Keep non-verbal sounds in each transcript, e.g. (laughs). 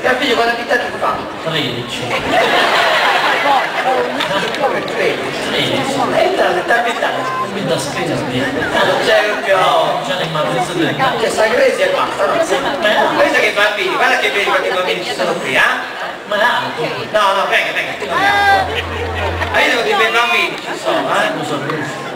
Scaffiggio quanta vita ti fa? 13. Come 13? 13. Entra le tappità. Quindi da spesa via. Non c'è. No, c'è le matrize del C'è sta crisi e basta, no? Questa che i bambini, guarda che vedi quanti bambini ci sono qui, eh? Ma è alto. No, no, venga, venga, ti vogliamo. Vedi quanti bei bambini ci sono, eh? Scusa, Bruce.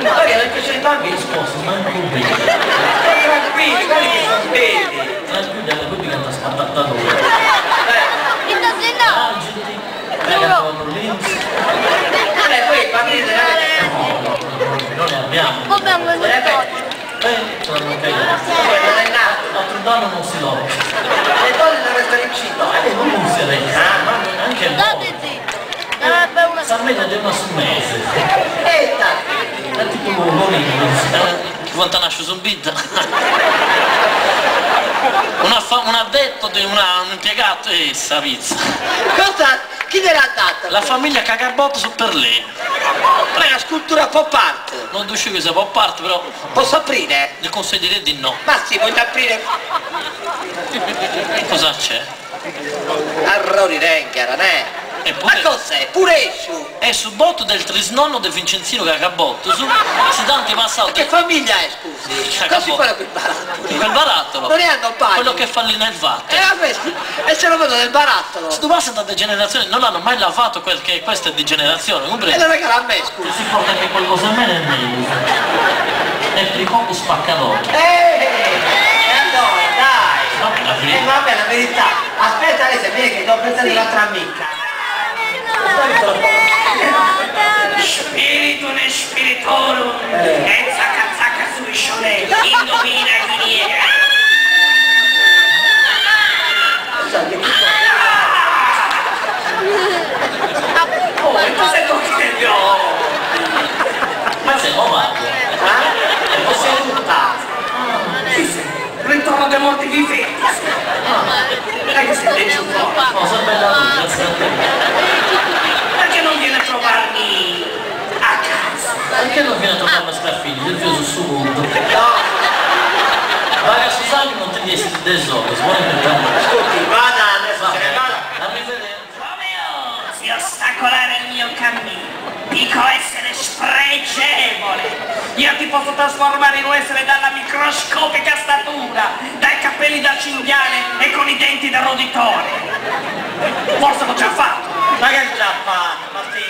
Poi non piace i bambini, Sposta, ma è un po' bene. tranquilli, quelli che diventa spaddattatore. Eh. Raga, con Linz. eh, poi i bambini non ne abbiamo. Vabbè, ma non è vero. Eh, sono cagati. non è nato. L'altro danno non si lova. Le donne devono stare in. Eh, non userei. Ma anche il State zitto. Sarebbe una Sa meglio di una su mese. E tanti. È tipo un Linz. Quanto nasce su bid? (laughs) Un, addetto di una, un impiegato e essa pizza. Cosa? Chi te l'ha data? La famiglia cagabotto su per lei. Ma è una scultura pop art. Non dicevo che sia può parte, però Posso aprire? le consiglierei di no. Ma sì, voglio aprire. Cosa c'è? Arrori Renkera, eh? E Ma cos'è? Pure esciu. è su botto del trisnonno del Vincenzino Cagabotto. Su, si dà antipassato Che famiglia è, scusi? Cagabotto. Così quello quel barattolo. quel barattolo. Non ne hanno pari. Quello che fa lì nel vatto. Eh, e se lo vedo nel barattolo. Se tu passi da degenerazione non l'hanno mai lavato quel che questa è degenerazione, E comprende? lo regala a me, scusi. Si porta anche qualcosa a me nel meglio. È il tricotto spaccadocchio. Ehi! E allora, dai! No, la E verità. vabbè, la verità. Aspetta, lei se vede che devo pensare l'altra amica. Spiritum e spiritorum, e zacca zacca sui sciole, indovina chi è. Oh, e tu sei tocchi del viola. Ma sei nuova. Eh? E sei tutta. Sì, sì, ritorno dei morti viventi. Dai che sei giù fuori. Cosa bella tu, grazie a te. Perché non viene a trovarmi a casa? Perché non viene a trovare a Scaffini? Io ti su mondo. No, Vaga Susani non ti di tesoro, scusi, vada adesso se ne vada. Arrivederci. Romeo, si ostacolare il mio cammino. Dico essere spregevole. Io ti posso trasformare in un essere dalla microscopica statura, dai capelli da cinghiale e con i denti da roditore. Forse l'ho già fatto. Ma che già fatto? Ma sì.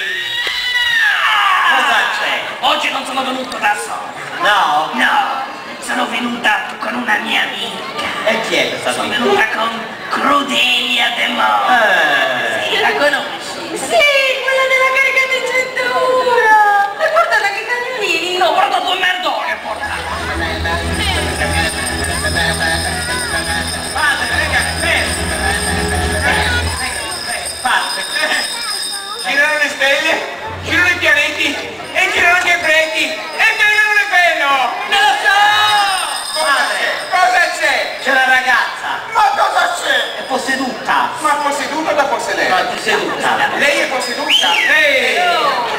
Cosa c'è? Oggi non sono venuto da solo. No? No, sono venuta con una mia amica. E chi è questa Sono amica? venuta con Crudelia De Mo. Eh. Sì, la conosci? Sì, quella della carica di cintura! E guardala che cagnolini! No, guarda due merdone, porca. Padre, fermo. Padre. girano le stelle, girano i pianeti e girano anche i preti pelo! Non so! Padre, Cosa c'è? c'è la ragazza. Ma cosa c'è? È posseduta. Ma posseduta da possedere? No, è posseduta. Lei è posseduta? Ehi!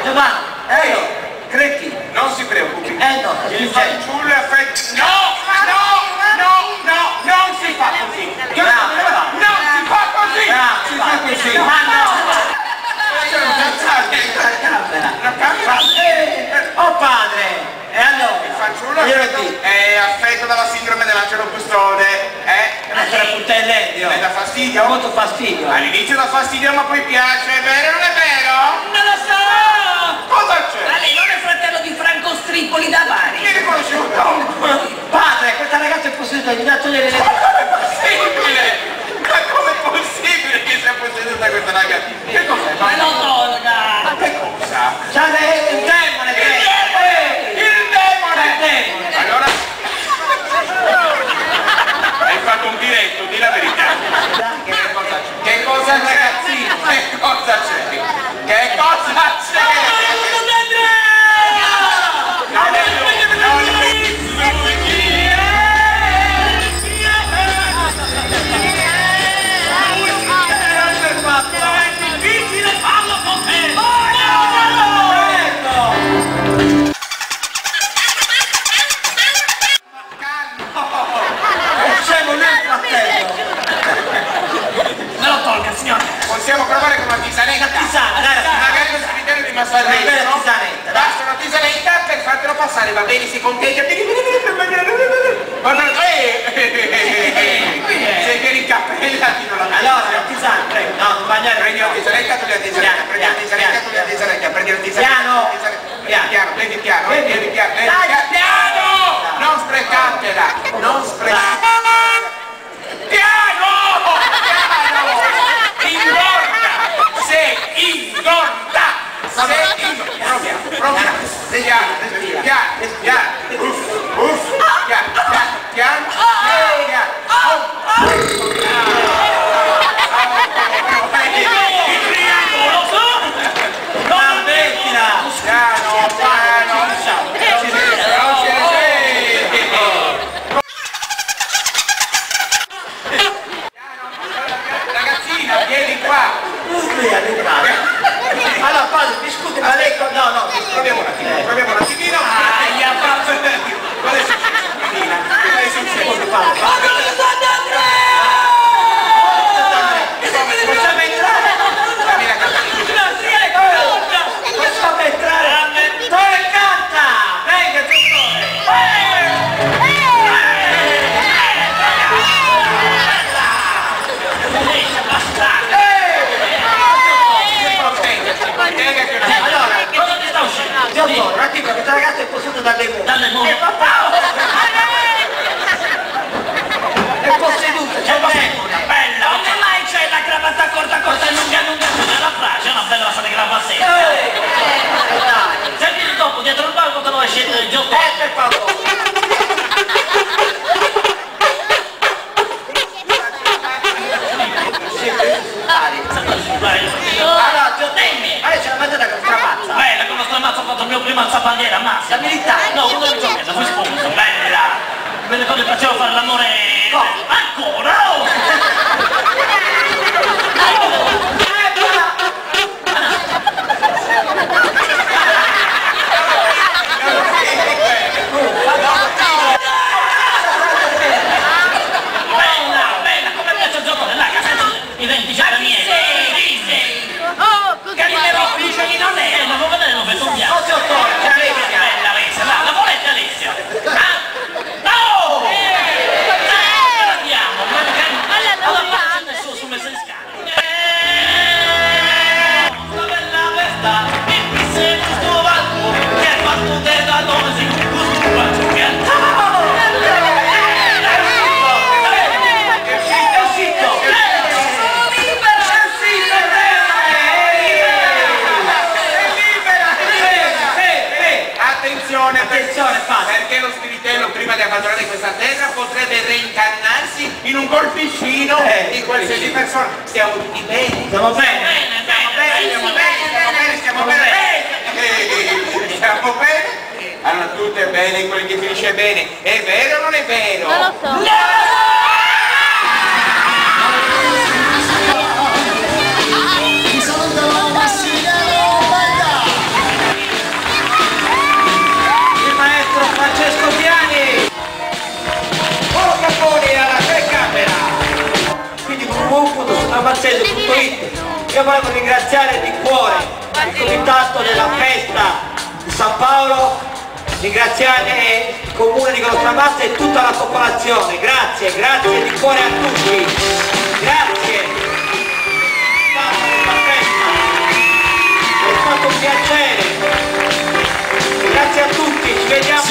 Giovanni, Ehi! cretino. Non si preoccupi. Eh no, Il il fanciullo è affetto... No! No! No! No! Non si fa così! Bravo, bravo. Non si fa così! Bravo, Si fa così! Ma no! Lascialo pensare. La camera. La camera? Oh padre! E allora? Il fanciullo Glielo è dico. affetto, è affetto dalla sindrome dell'angelo custode, eh? Anche la puttellendo. Le dà Ho fastidio? molto fastidio. All'inizio dà fastidio ma poi piace, è vero o non è vero? Non lo so! Cosa Ma c'è? lei non è fratello di Franco Stripoli da Bari? Mi hai riconosciuto? Padre, questa ragazza è posseduta, gli da togliere vedi, vedi, piano! Non sprecatela, non sprecatela. Piano! Piano! Ingorda! Sei ingorda! Sei ingorda! Proviamo, proviamo, vediamo. Allora, ti ho detto, adesso la mandata con stramazza. Bella, con la stramazza ho fatto il mio primo alzabandiera, mazza, militare. No, quando mi sono bella, fui sposo, bella. Quelle cose facevo fare l'amore... No. Ancora? persone, stiamo tutti bene. Stiamo bene. Stiamo bene, stiamo bene, stiamo bene, stiamo bene. Eh, stiamo bene. Allora tutto è bene, quello che finisce bene. È vero o non è vero? Non lo so. No! io voglio ringraziare di cuore il comitato della festa di San Paolo, ringraziare il comune di Grottramazza e tutta la popolazione, grazie, grazie di cuore a tutti, grazie. È stato un piacere, grazie a tutti, ci vediamo.